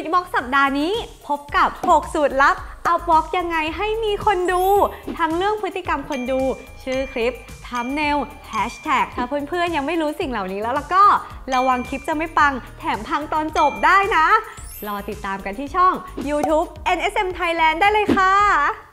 วิดบ็อกสัปดาห์นี้พบกับ 6 สูตรลับ เอาบล็อกยังไงให้มีคนดู ทั้งเรื่องพฤติกรรมคนดู ชื่อคลิปทำเนลแฮชแท็กถ้าเพื่อนๆ ยังไม่รู้สิ่งเหล่านี้แล้วแล้วก็ระวังคลิปจะไม่ปัง แถมพังตอนจบได้นะ รอติดตามกันที่ช่อง YouTube NSM Thailand ได้เลยค่ะ